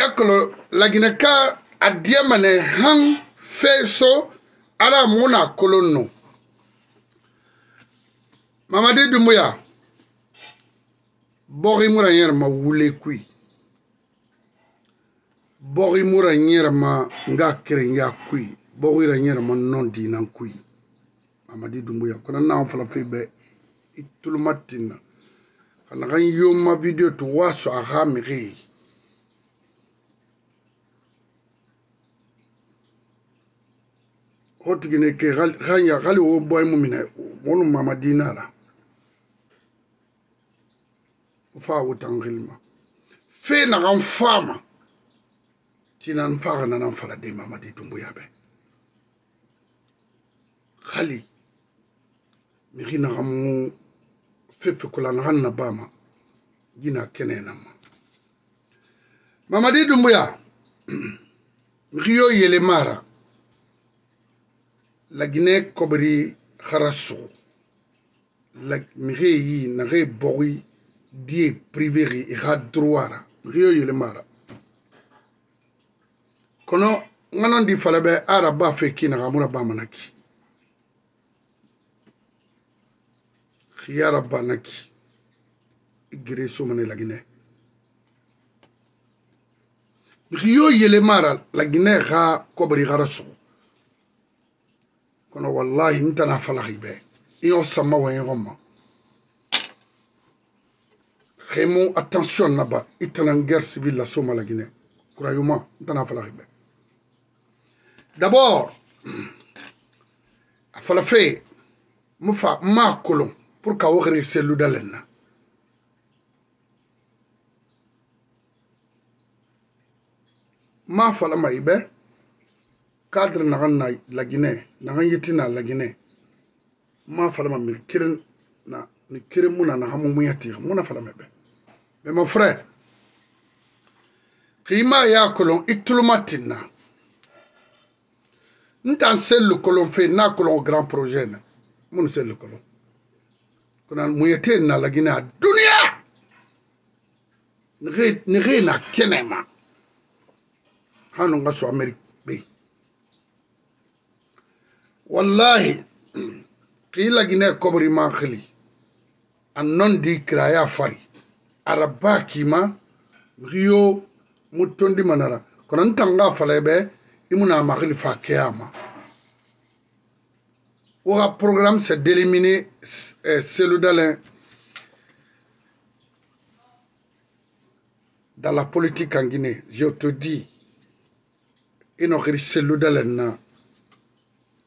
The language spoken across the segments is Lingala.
yakolo laginaka adiamane han feso ala muna kolonno mamadi dumuya bogi mura yerma wule kui bogi mura yerma nga keren ya kui bogi ra yerma non dinan kui mamadi dumuya kona na fala fe be itulumatina kana kan yoma video to waso aga miri o tigine ke hanya hali o bɔ mu minɛ wonu mama dina la fa wo tangil ma fe na kan fama tina n faga na nan fala de mama di tumbu yabe hali mi hina kan mu fefe kula na hanna bama gina kene na ma mama di dumbuya mi yo yele mara lagine kobri xara sugu la mixe yi naxe boxi die privé xi i xa droitra mixe yo yelemara kono ŋanondi falebe ara ba fe kinaxa mura ba manaki xiyara ba naki i gere somane lagine mixe yo yelemara lagine xa kobri xara sugu kono wallahi n tana falaxi be i yo samma wo yexon ma xemo attention naba i tanan guerre civile la soma la guinée courayuma n tana falaxi be d'abord a fala fe mu fa n ma kolon pour ka wo xeri selluda len na ma fala ma i be kadiri nagan na laginɛ nagan yiti na laginɛ ma falama mi keren na ni keren muna na hamu muya ti muna falama be mais mon frère kima ya kolon ituluma tinna ntan selu kolon fe na kolon grand projet na mun selu kolon kuna muya te na laginɛ a duniya ni re na kɛnɛma hanu ka sɔ amerika wallahi kiilagine kobri man hili non di kiraya fari arabba kima mihiyo tondi manara kono ntanga falebe imuna mahili fa keyama oa programme eh, c'est d'éliminer euh, Seludalin dans la politique en Guinée. Je te dis, il n'a pas Seludalin.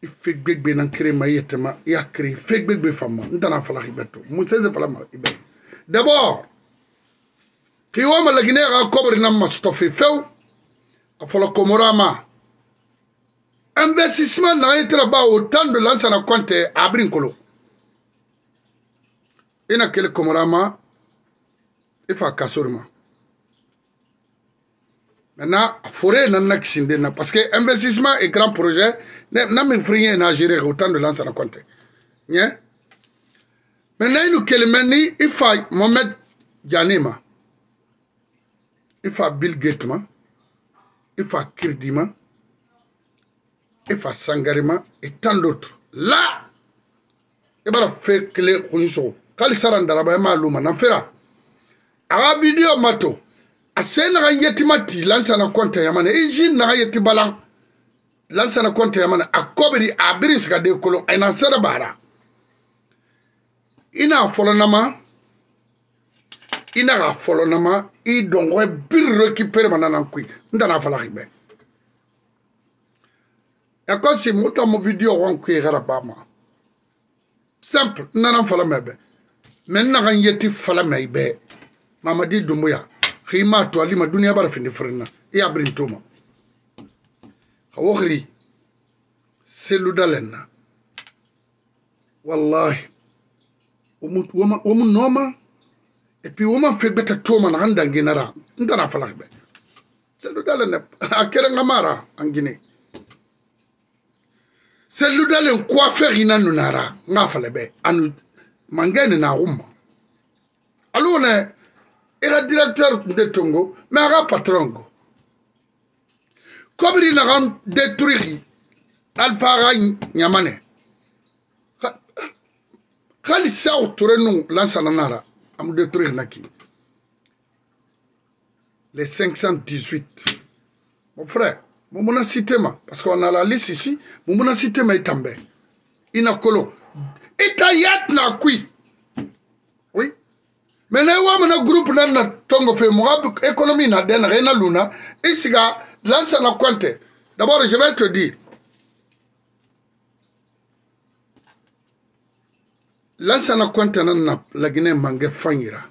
fegbegbe nan kere ma yetema ya kere fegbegbe fama ntana fala hibeto museze fala ma ibe d'abord ki wama lagine ga kobri nan mastofi few afala komorama investissement na yetra ba autant de lansana compte abrin kolo ina kele komorama ifa kasurma Maintenant, il forêt n'a parce que investissement et grand projet, n'a même rien n'a géré autant de lancer à compter. Maintenant, il nous qu'elle il faut Mohamed Yanema, il faut Bill Gates, il faut Kirdima, il faut Sangarima et tant d'autres. Là, i b'a dɔn fe kelen kun sɔgɔ k'ali sara ndaraba ye maa lu ma na fera a ka bidiyo ma to a sai na yetima ti lansa na konta ya mana iji na yeti balan lansa na konta ya mana a kobiri a birin suka dai kolon a ina sara bara ina folo nama ina ga folo nama i dongo bir roki per mana nan kui nda na fala hibe ya ko si muta mu video wan kui e gara ba ma simple nana fala mebe men na ga yeti fala mebe mamadi dumbuya khima twalima dunia bara findi frena e abrin tuma khawokhri selu dalena wallahi umuntu woma noma et puis woma febeta tuma na anda ngenara ndara falakbe selu dalena akere ngamara angine selu dalen coiffeur ina nunara nga falebe anu mangene na umma alone i ka directeur tun tɛ tongo mɛ a ka patron ko kɔmiri na ka détruire alifa ka ɲamanɛ hali sa o tore nu lansana nara am détruire naki les 518 mon frère mo muna cité ma parce qu'on a la liste ici mo muna cité ma itambe ina kolo ita yat na kui oui mene wamana groupe nan na tongo fe moga économie na den rena luna isiga lansa na compte d'abord je vais te dire lansa na compte nan na lagine mange fanyira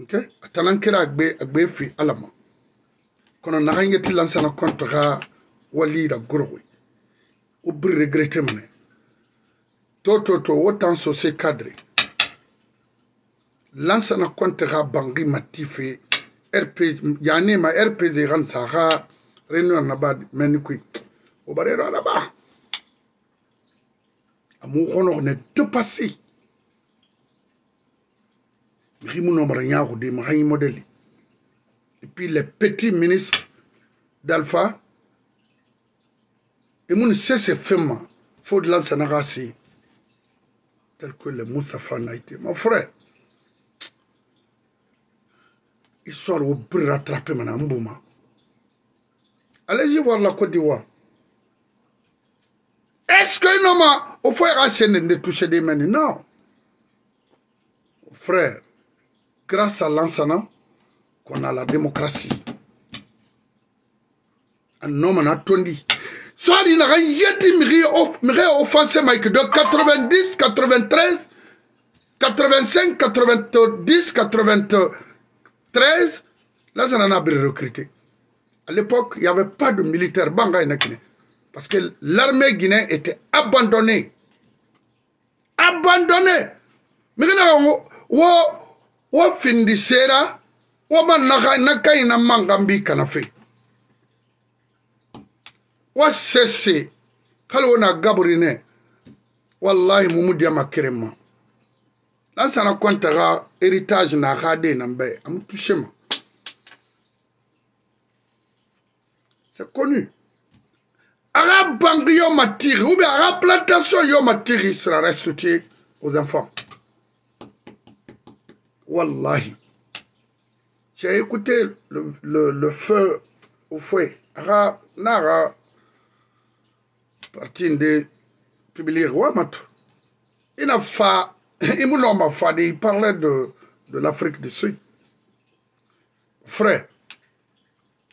ok atanan kira agbe agbe fi alama kono na hanye ti lansa na compte ga wali da gurwe ubri regretter mene to to to wotan so se cadre lansana kontega bangi matife rp yanema rpg gan saga renor na ba meni kui obarero na ba amu kono ne depassi mixi mu nomara ñaaxu de maxañi modèle et puis les petits ministres d'alpha et mun sese femma fo lansanaxa si tel que le moustapha naite mon frère histoire wo biri rattraper maintenant n buma allez-y voir la Côte d'Ivoire est-ce que non ma au foyer à Séné ne toucher des mains non frère grâce à l'ansana qu'on a la démocratie un homme en a tondi soit il n'a rien dit m'irait offenser Mike de 90 93 85 90 90 13, là, ça en a recruté. À l'époque, il n'y avait pas de militaire Banga et Guinée. Parce que l'armée guinéenne était abandonnée. Abandonnée. Mais quand on sera, on a mangambi kanafé. On cessé. Quand on a gabriné, wallahi, moumoudi ma kerema. Dans compte kɔntaga héritage na radé n'a pas c'est connu à la banque ou bien à la plantation yo sera restitué aux enfants wallahi j'ai écouté le, feu au fouet ara nara partie de publier matou, matu n'a pas Imoulouma Fadi, il parlait de, de l'Afrique du Sud. Frère,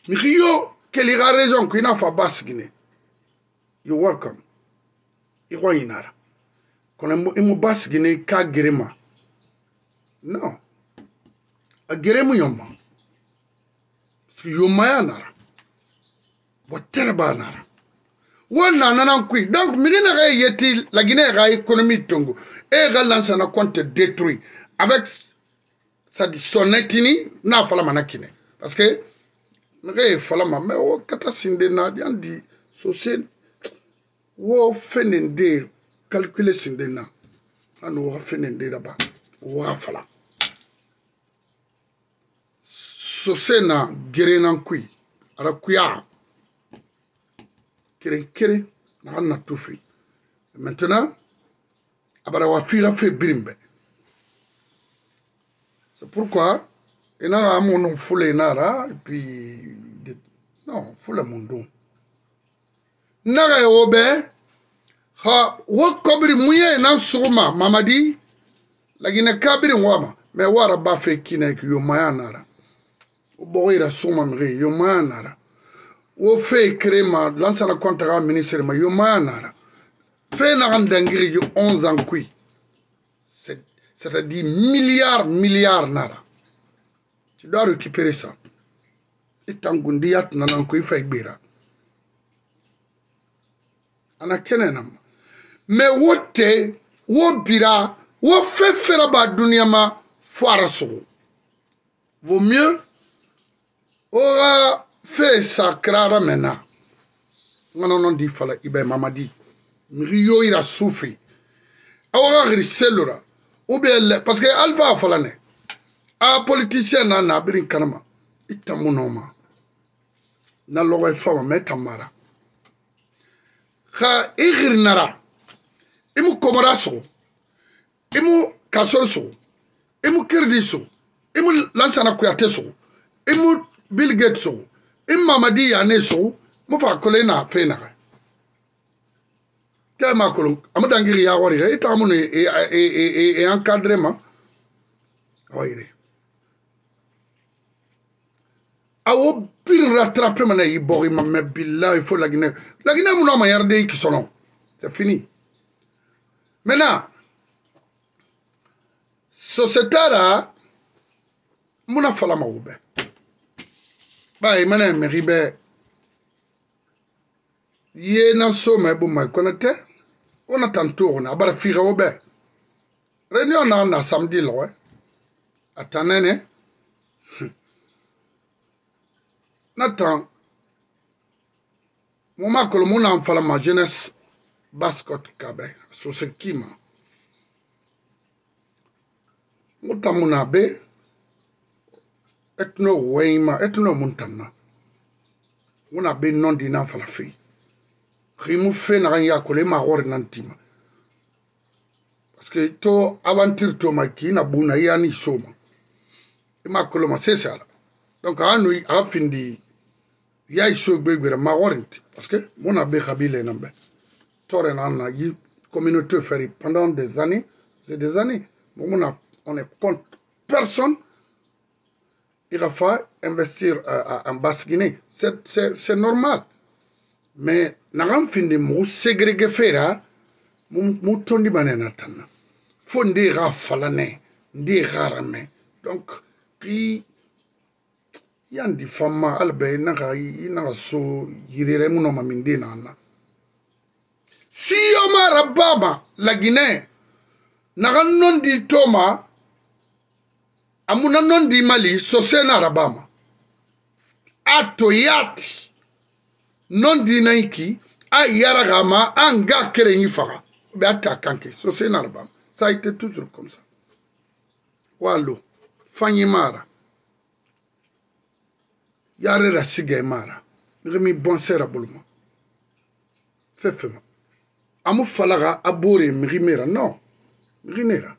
Rio, quelle est la raison qu'il n'a pas basse Guinée You're welcome. Il y a une ara. Quand il m'a basse Guinée, ka guérima. Non. A guérimu yoma. Parce que yoma ya nara. Boterba nara. Wana nanan kui. Donc, miri na ga yeti la Guinée ga économie tongo. également e c'est un compte détruit avec son intini n'a fallu mana kine parce que nge fala ma mais o kata sinde na yan di so se wo fenen de calculer sinde na an wo fenen de daba wo fala so se na gere na kui ara kuya keren keren na na tufi maintenant abanawafiira febirimbe c'est pourquoi inara amundu nfula inara puis non nfula mundu nara ewo be ha wo kobiri muye nan suguma mamadi lagine kabiri wama me wara ba fe kine ki yomaya nara o bogo ira suguma mege yomaya nara wo fe kere ma lansana kontaga ministre ma yomaya nara fee naxan dangirigi onze ans kuy c'est à dire milliard milliard nara tu dois récupérer ça i tangundi yatinanan kuy fay ɓira ana kenenama mais wo te wo bira wo fɛn fɛn na b'a duniya ma fo ara sogo vaut mieux o ka fɛn sa kɛra ara mɛn na n ka nɔnɔ di fala i bɛ mamadi Mriyo ira sufi aw ka giri selora ou bien le parce que alpha fala a politicien na na biri kanama itamu no ma na logo e fama meta mara ha igir nara imu komara so imu kasor imu kirdiso, imu lansana kuyate so imu bill gates imu mamadi yane so mu fa na fe ke makolo amudangiri yawarire eh, itaga e, munu e, eencadrement e, awayire ah awo ah, pire rattrape mana i bogi ma mais billahi fo lagine lagine munu ama yarde i kisono c'est fini maintenant sociétara muna falamawo bɛ bayi mana mɛri bɛ ye na soma e boma e kone te o na tan togone a bara fige o be réunion na na samedi loge a tanene na tan mo ma kolo mo na n fala ma jeunesse bascot kabe sose kima mo tan mo na be e tino weima e tino mun tan na mo na be nɔndi na n fala fii khimu fenaxan yakole ma xorinan tima parce que to avantir to makina buna yani soma ima koloma ma ala donc axa no axa findi yayi so gbegbera ma xorinti parce que mona be xabilenan be torenan na yi communauté feri pendant des années c'est des années momona on est contre personne il a fallu investir euh, en Basse-Guinée. C'est normal. me nakamfinde mukusegeregefera mutondibane natana fo ndi kafalane ndi karame donc ki yandi fama albe inaka inaka so yirire muno mamindi nana siyoma rabama lagine naga nondi toma amuna nondi mali sose na rabama atoyati non dina iki a yaraga ma an ga kere yi faga be atta kanke so sai na ba ça a été toujours comme ça wallo fanyi mara yare ra siga mara ngami bon sera bulma fefema amu falaga abore migimera non miginera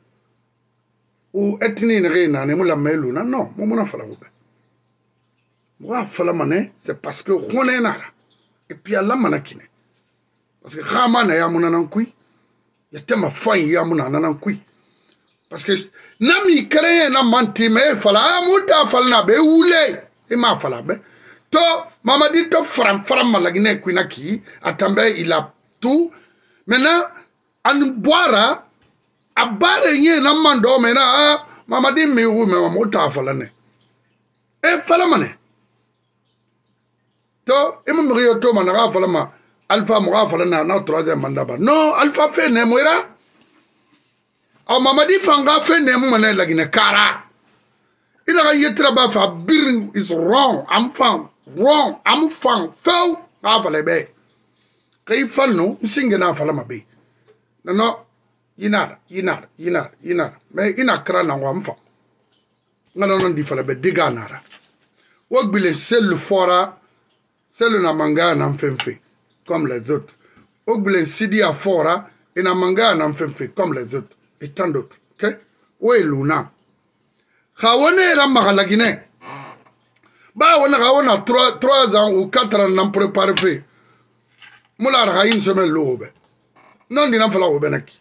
o etini ne gena ne mula meluna non mo mona falago be mo fala mané c'est parce que ronenara epuis alama na kine parce que xa mana ye amû na na nkui ye tema fai ye amû na na na nkui parce que na mi kere ye na man time e fala amû ah, da fala na be e wule e ma fala be to mamadi to faran faran malagine kui na ki atambe il a tout maintenant an boira a baara ye na man dɔ mɛ na a ah, mamadi mi wu mɛ mamu t'a fala nɛ e fala ma nɛ to i mi migi yo to ma naga fala ma alpha moga fala na na troisième mandat ba non alpha fe nemo ira aw mamadi fanga fe nemo mana lagine kara i naga yetira ba fa biri is wrong am fan wrong am fan few naga fala be kai falno misinge na fala ma be nano yinara yinara yinara yinara me ina kra na ngwa mfa ngana non di fala be diga nara wo gbile sel fora c'est na Namanga ya comme les autres. Ogulensidi Sidi Afora, ina Namanga ya comme les autres et tant d'autres. Ok? Oye luna. Hawane era magalagine. Ba wana hawana 3 3 ans ou 4 ans n'an préparé fait. Mula ra une semaine lobe. Non dina fala obenaki.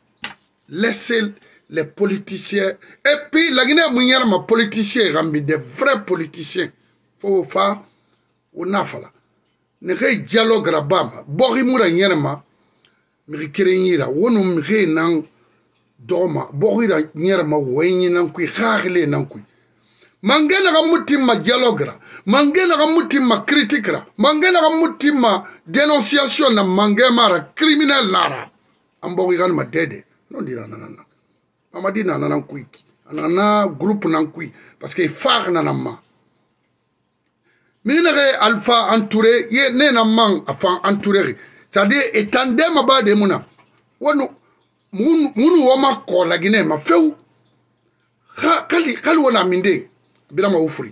Laissez les politiciens. Et puis, la Guinée mounière, ma politicien, des vrais politiciens. Faut faire, on a fait nege dialogue ra bama bogi mura nyerma mi kere nyira wonu mi ge nan doma bogi ra nyerma wenyi nan kui khagle nan kui mangena ga mutima dialogue ra mangena ga mutima critique ra mangena ga mutima dénonciation na mangema ra criminel nara ambogi gan ma dede non dira nanana amadi nanana kuiki anana groupe nan kui parce que far nanama ni nege alpha entouré ye ne na man afan entouré c'est-à-dire etandema ba de muna wonu munu woma kola gine ma few kali kali wona minde bila ma ufuri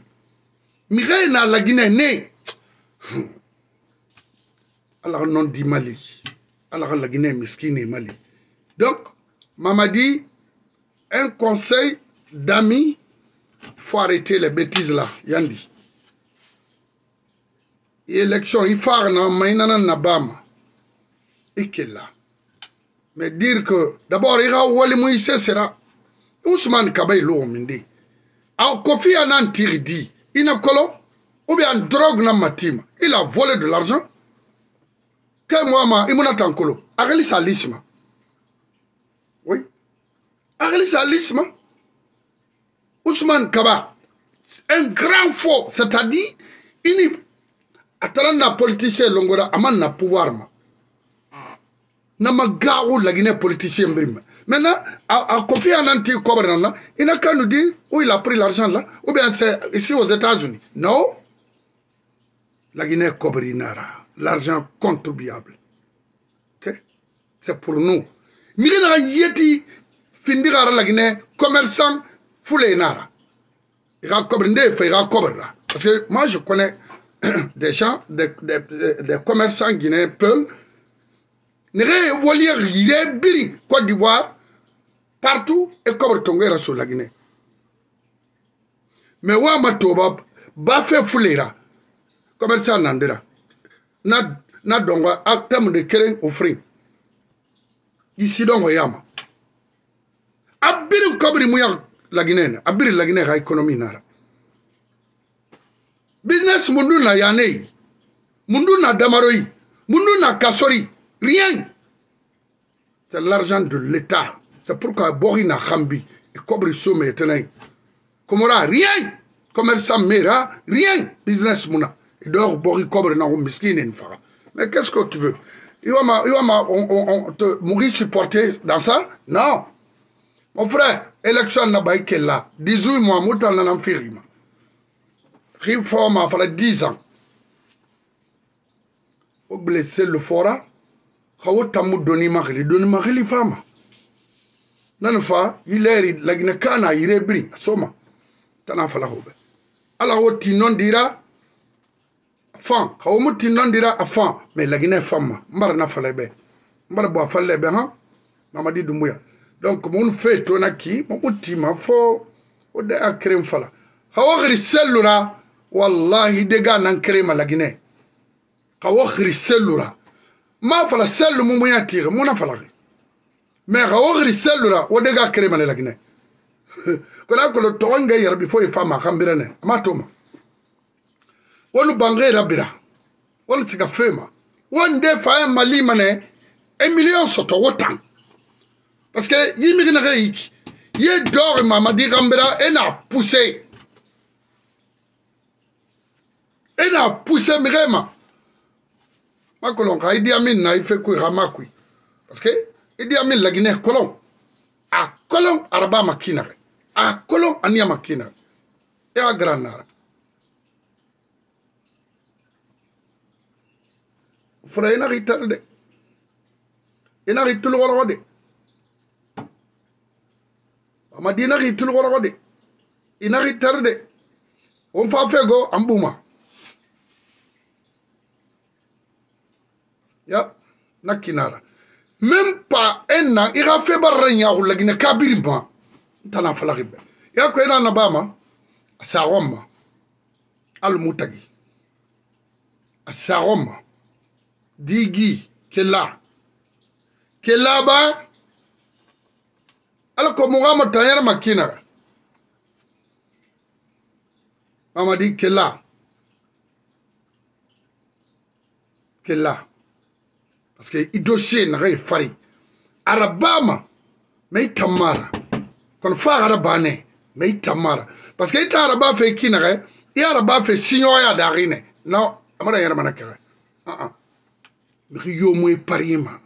mire na la gine ne ala non di mali ala la gine miskine mali donc mamadi un conseil d'amis faut arrêter les bêtises là yandi i élection i farna mainana na bama i mais dire que d'abord il ga walimu i sera Ousmane kaba il logo mindi en ah, kofi Anan tiri dit il na kolo ou bien drogue na matima il a volé de l'argent que moama i munata n kolo agali sa lisma oui agali sa lisma kaba un grand faux c'est à dire il a taara longora politicien longoda a na pouvoir ma na magawo laginɛ politicien biri maintenant a, a kofi annan ti kɔbɛrɛ il n'a qu'à nous dire où il a pris l'argent là ou bien c'est ici aux États-Unis non la Guinée cobrinara l'argent contribuable ok c'est pour nous milina yeti findigara la Guinée commerçant fule nara il a cobrindé il parce que moi je connais des gens, des, des, des commerçants guinéens peuvent réévoluer Biri, Côte d'Ivoire, partout, et comme Tongo era sur la Guinée. Mais wa matoba bafe fulera, commerçant nandera, na, na donga actem de keren offering. Ici donc yama. Abiri kobri mouya la Guinée, abiri la Guinée économie nara. business mundu na yanei mundu na damaroi mundu na kasori rien c'est l'argent de l'état c'est pourquoi bori na khambi e kobri sume etenai komora rien commerçant mera rien business muna e dor bori kobri na miskine faga mais qu'est-ce que tu veux Iwama, Iwama, on, on, on te mourir supporté dans ça Non. Mon frère, élection n'a pas été là. 18 mois, moutan n'a pas forme à faire 10 ans blessé le fora kawo tamu doni makili doni makili fama nan fa yileri lagina kana yire biri soma tana fala hobe ala wo tinon dira fan kawo mu tinon dira afan mais la gine fama mbar na fala be mbar bo fala be ha mamadi dumbuya donc mon mun fe to na ki mu tima fo o da akren fala hawo gri sellura wallahi de ga nan kere malagine ka wo khiri selura ma fala selu mu muya tire mu na fala me ka wo khiri selura wo de ga kere malagine ko na ko lo to nge yar bi foy e fama khambira ne ma to ma wonu bangé e rabira wonu siga fema won de fa e mali mane e million soto wotan parce que yimi gna ga yik ye dor mama di khambira e na pousser e na pousse mrema makolonga idi amin na ife kui rama kui parce que idi amin la guinée kolon a kolon araba makinare a kolon ania makinare e a granara fura ina ritar de ina ritul woro de ama dina ritul woro de ina ritar de on fa fego ambuma ya na kinara même pas un an i ka fɛn ba rɛ ɲa ko laginɛ kabiri ban n tana falaki bɛɛ ya ko i na naba ma a sagɔ ma hali mu tagi a sagɔ ma digi kela kela ba ala ko mɔgɔ ma tan yɛrɛ ma kinara mamadi kela kela paske i dossier naga e fari ara bama ma i tammara kono fa ara bane ma i tammara paske i ta ara ba fe kinaga i ara ba fe siñoya daxine no amara yaramana kaxa aa ah, ah. mixi yomu e parima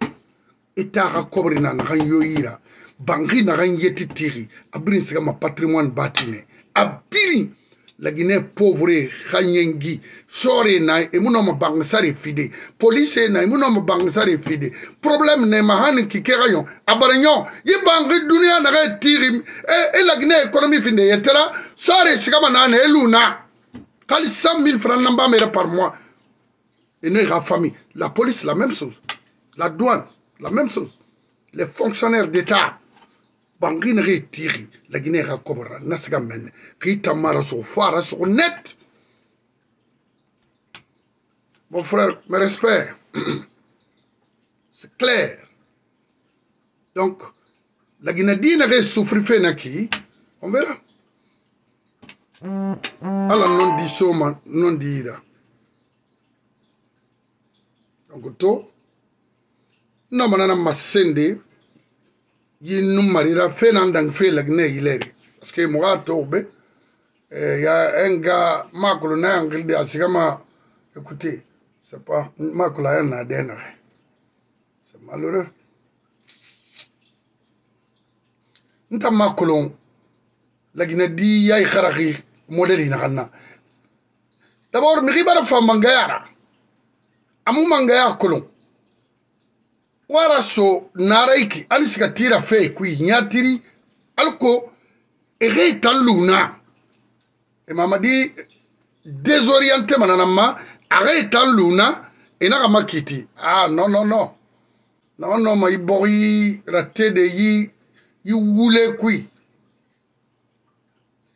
i taxa kobrina naxan yoyira banxi naxan yeti tixi a birin sigama patrimoine batine a biri la guinée pauvre hanyengi sore na imunoma bangsari fide police na imunoma bangsari fide problème ne mahani kikerayon abaranyo yibangi dunia na ga tiri e, e la guinée économie finde yetera sore sigama na na eluna kali 100000 francs namba mera par mois et ne ga famille la police la même chose la douane la même chose les fonctionnaires d'état bangina ge tiri la gine ga kobra na sega men ki tamara so fara so net mon frère mes respects c'est clair donc la gine dina ge souffrir fe na ki on verra ala non di soma non di ira donc to namanana masende jinnu marira fenan dang felag ne ileri aske muga tobe eh, ya enga makulu na angil dia sigama écoutez c'est pas makula ya na denere c'est malheureux nta makulon lagina di yai kharaqi modeli na kanna d'abord ni bara fa mangayara amu mangaya kulon waraso naraiki alisika tira fe kui nyatiri alko ege tan luna imamadi e désorienté mananama age tan luna inaka e makiti ah non non non non non ma i bɔg yi rate de yi yi wule kui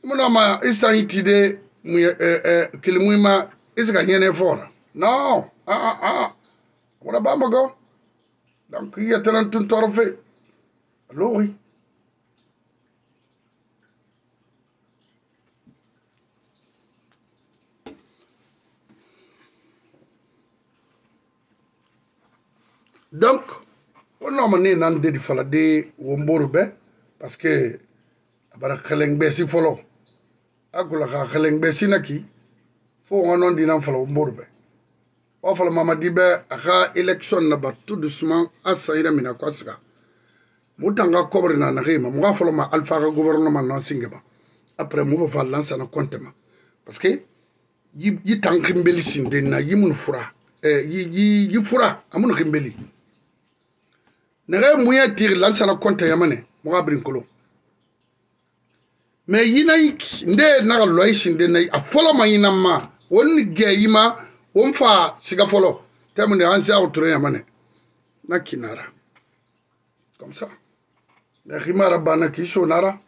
munama i san yi ti de e, kilimuima i sika hiɛnɛ fɔra non ah ah ah wala ba magɔ لأنك يتنان تنطرفي لغي donc wonoma ni nan dedi fala di womboru be parce que abara xeleng be si folo akula xa xeleng be si naki fo nga non di nan fala womboru be o fɔlɔ mamadi bɛ a ka election laban tout doucement a sayira mina kɔ siga mu tanga kɔbiri na nage ma mu ka fɔlɔ ma alifa ka gouvernement na singe ma après mu fɔ fa lansa na kɔnte ma parce que yi yi tan kimbeli sinden na yi mun fura eh, yi yi yi fura amun kimbeli nage mu ya tiri lansa na kɔnte yamane mu ka birin kolon mais yina yi nde naga lɔyi sinden na a fɔlɔ ma yina ma wani gɛ yi ma o n fa siga fɔlɔ tɛmu de an se aw toro yamma ne na kinara comme ça yahimara bana k'i sonara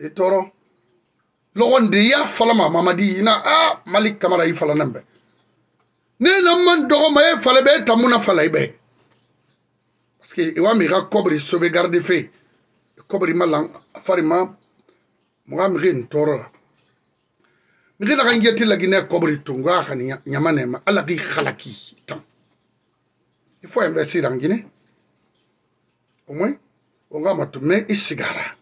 i e tɔɔrɔ lɔgɔn de y'a falama mamadi ina a mali kamara i fala nan bɛ ne na man dɔgɔ ma e fala bɛ e tamu na fala i bɛ parce que i wa mi ka kɔbiri sauvegarde fe kɔbiri ma lan fari ma muga mi ke n tɔɔrɔ la ngina kan jeti lagine kobri tunga khani nyama nema ala ki khalaki tam il faut investir en Guinée au moins on ga matume isigara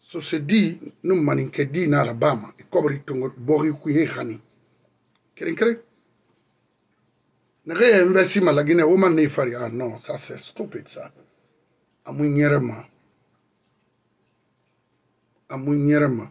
so se di num manin ke di na rabama e kobri bori ku ye khani keren keren investi ma lagine o man ne fari ah non ça c'est stupid ça amu nyerema amu nyerema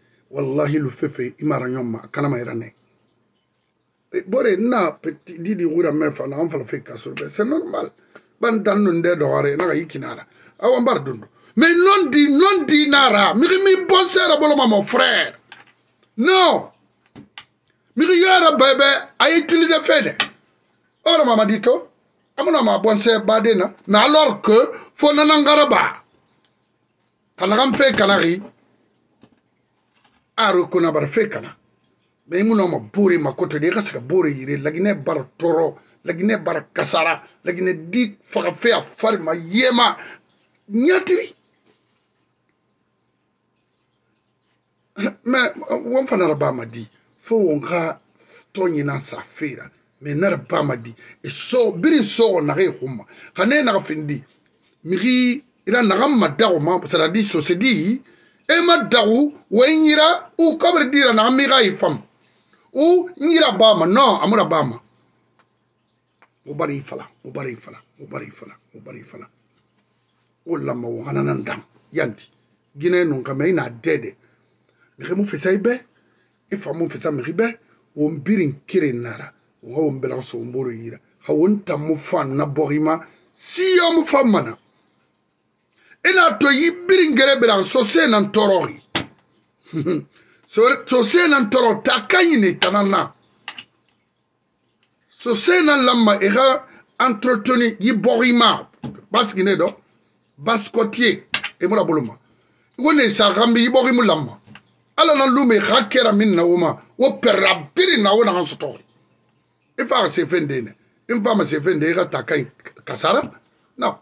wallahi lu fefe imara nyoma kanama irane bore na peti didi wura me fa na am fala fika surbe c'est normal ban dan non de do are na yikinara awa mbar dundu mais non di non di nara mi mi bon sera bolo mama frère non mi yara bebe ay utilise fede ora oh, mama dito amuna ah, ma bon sera badena mais alors que fo nanangara ba kanagam fe kanari aro kona bara fe kana me i munoma bore makoto de i ka se ka bore yire laginɛ bara tɔɔrɔ laginɛ bara kasara laginɛ di faga fe a fari ma yema ɲatiri mɛ wɔn fana ra ba ma di fo wɔn ka tɔ ɲina sa feera mɛ nara ba ma di e so biri sɔgɔ naga ye homa ka ne naga fin di migi ira naga ma da o ma c'est à dire sosedi ema dagu wen yira u kabri dira na mi gai fam u nyira bama no amura bama u bari fala u bari fala u bari fala u bari fala o lama wo hananan dam yanti gine nun kama ina dede mixe mu fesa ibe i famu fesa mixi be won birin kire nara wonga won belaxa sogonboro yira xa won tammu fan na boxima siyomu fan mana i n'a to yibiri ngere bela n sose na n tɔɔrɔ ye sose na n tɔɔrɔ ta ka ɲi ne tana na sose na lama i ka entretenu i bɔgi ma basigi ne dɔ basikɔtiye i mura bolo ma i ko ne sa gambi i bɔgi mu lama ala na lume ga kera min na woma wo perra biri na wona han soto e fa se fende ne e fa ma se fende ga takai kasara no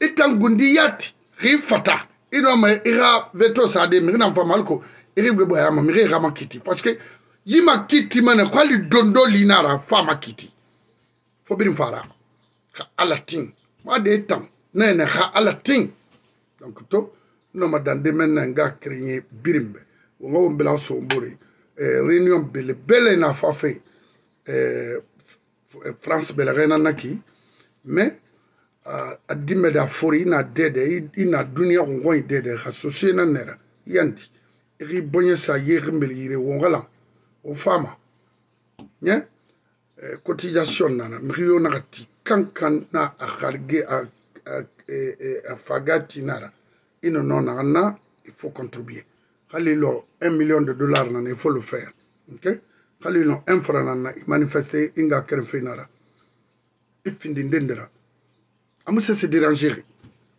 ikan gundi yati ri fata ino ma ira veto sade mi na famal ko iri gbe boya ma mi ira ma kiti parce que yi ma kiti mane kwali dondo linara fa ma kiti fo birin fara ka alatin ma de tam na ne ha alatin donc to no ma dande men na nga krenye birimbe wo ngo mbela so mbore eh, réunion bele bele na fa fe eh, France bele rena naki mais adime da fori ina dede ina duniya wongoi dede ha sosie na nera yanti iri bonye sa yeri mbeli yire wongala o fama nye cotisation nana miriyo naga ti kankan na a harge a, a, a, a faga ti nara ino no naga na il faut contribuer hali lo un million de dollars nana il faut le faire ok hali lo un franc nana i manifeste inga keren fe nara i findi ndendera an bɛ se se deranzeri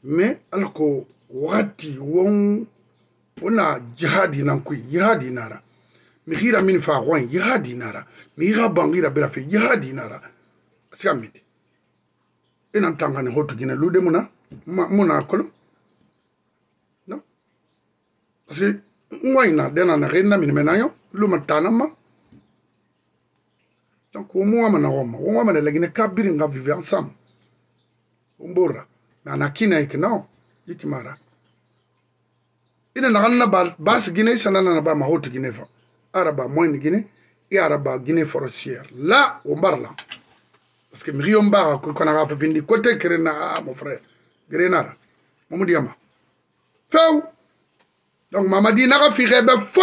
mɛ ala ko wagati wɔn o na jihadi na koyi jihadi nara mihira min fa wɔn jihadi nara mihira bangira bɛra fɛ jihadi nara a se ka min di e na tanga ni hotu gina lude mun na mun na kolo no parce que n wa ina dena na renna min mɛ na yɔ luma tana ma donc o mu wa mana wɔn ma wɔn wa mana lagine kabiri nga vivre ensemble umbura maana kina iknao ikimara ina na ganna ba bas gine sana na ba mahot gine fa araba moin gine i araba gine forestière la umbarla parce que miri umbara ko kana ga findi côté krena mon frère grenara momu diama few donc mamadi naga fixe be fo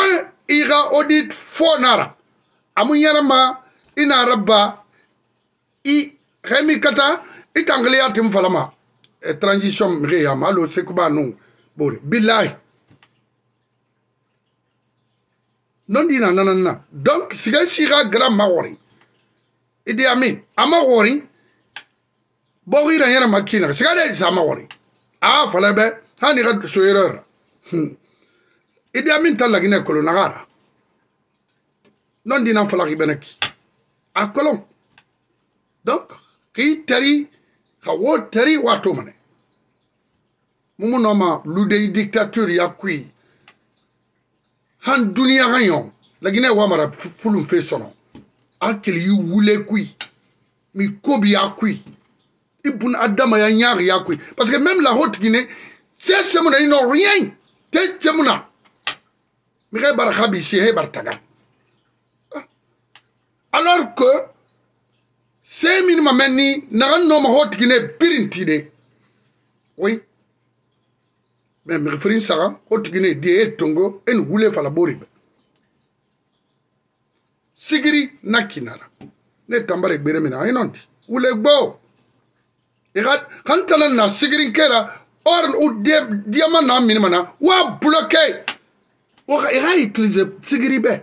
i ga audit fo nara amu yarama ina rabba i xemi kata itangile ya tim falama e transition mire ya malo sekuba nu bore billahi non dina nanana donc siga siga gran mawori idi amin ama wori bogi ran yana makina siga de sama wori a fala be hani ga soyeror hmm. idi amin talla gine kolo nagara non dina fala ki benaki akolon donc ki tari ha wotari watumne mumunoma ludei dictature ya kui han duniya kan yɔn lagine wamara fulun fe sɔnɔ akili yi wule kui mi kobi ya kui ibun adama ya nyaari ya kui parce que même la haute guinée c'est semuna ils n'ont rien te semuna mi kai bara kabi si he bar taga ah. alors que semin mamenni naganno maho tigine birintide oui mais migi firin saga ho tigine die ye tongo en wule fala boribe sigiri na kinara ne tambare gbere mina ay nondi wule gbo iga hantala na sigirin kera or u diama na min mana wa bloqué waxa iga utiliser sigiri be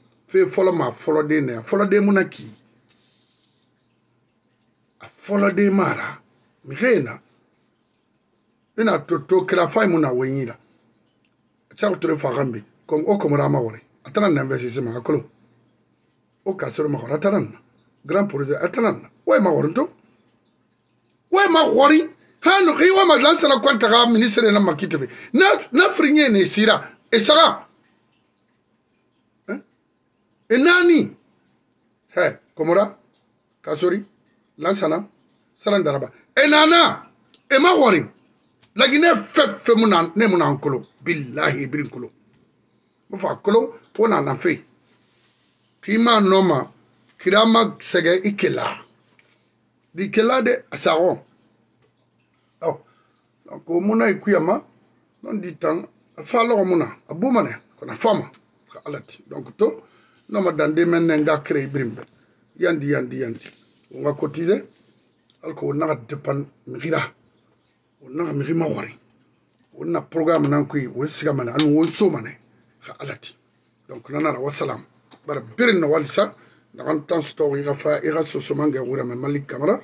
fɛn fɔlɔ ma fɔlɔden na yan fɔlɔden mun na k'i a fɔlɔden mara mihena ina toto kira fai mun na e wenyi la a ca tori fagan bi kom o komora ma wɔri a tana nan bɛ sisi ma a kolo o ka sɔrɔ ma kɔrɔ a tana na grand projet a tana na o ye ma wɔri to o ye ma wɔri hanu iwa ma lansana kwanta ka ministre na makitefe na na frinye ne sira e saga e naani he komora kasori lansana salan daraba e nana e ma wɔri lagi ne fɛn fɛn mu na ne mu na n kolo bilahi biri n kolo n fa kolo o na na fe k'i ma nɔ ma kira ma sɛgɛ i kela di kela de asagɔ ɔ ko mun na i kuyama n'o di tan a fa lɔgɔ mun na a bu ma nɛ kana fa ma ka ala ti donc to. na madande menne nga créé brimbe yandi yandi yandi onga cotiser alko onaga depan migira onaga migi mawari onna programme nan koy wo siga mana anu won so mana ha alati donc nana ra wassalam bara birin na walsa na kan tan sto ga fa yi so so manga wura ma malik kamara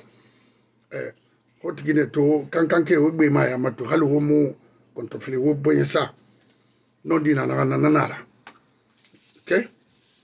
eh hot gine to kan kan ke wo be ma ya matu halu wo mu kon to fili wo boyesa no dina na nana ra okay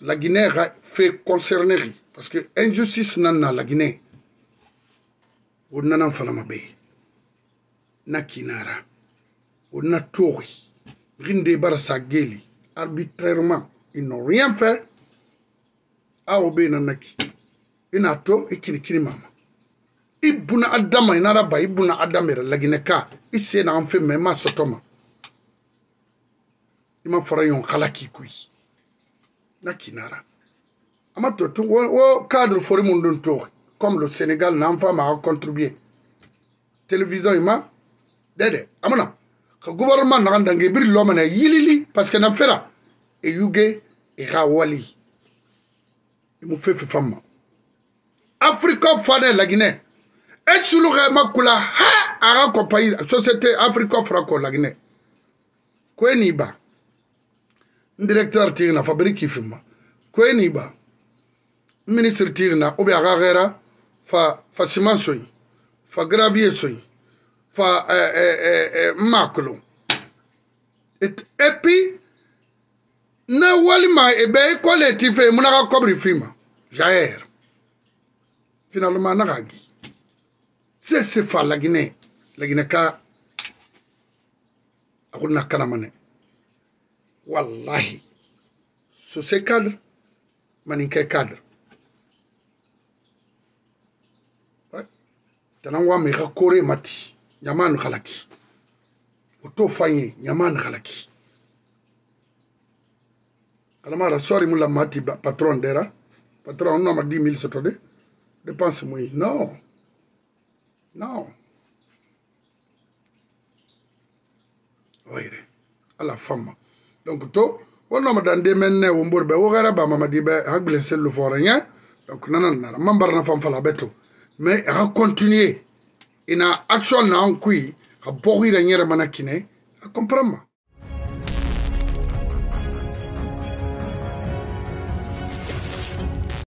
la Guinée fait concerner parce que injustice nana la Guinée o nana falama be na kinara o na tori rinde bara sageli arbitrairement ils n'ont rien fait awo be nana ki ina to ikiri kiri mama ibuna adama inara ba ibuna adamera la Guinée ka ise na anfe mema sotoma ima fara yon kala ki kui na kinara amato tun wo, wo cadre fori mun dun tori comme le sénégal n'an fa ma contribuer télévision ima dede amana ka gouvernement nagan dange biri lomana yilili parce que na fera e yuge e ga wali e mu fefe famma africa fane lagine e suluge makula ha aga compagnie société africa franco lagine ko ni ba directeur tigna fabri kifima kweni ba ministre tigna obe aga gera fa fa ciment soy fa gravier soy fa eh, eh, eh, eh maklo et epi na walima ebe ekole ti fe mu naka kobri fima jaer finalement naka gi se se fa lagine lagine ka akuna kanamane wallahi Sous ce cadre manique cadre mati yaman Khalaki. oto fanye yaman Khalaki. kalamara sorry mula mati patron dera patron 10000 de dépense non non oire la femme donc to wonoma dan demenne wombor ɓe wogara bamamadi ɓe ha gbile sellu foreñe donc nananara ma mbarna fam fala ɓe to mais ha continuer ina action na an kuyi ha boxira ñere mana kine a comprendre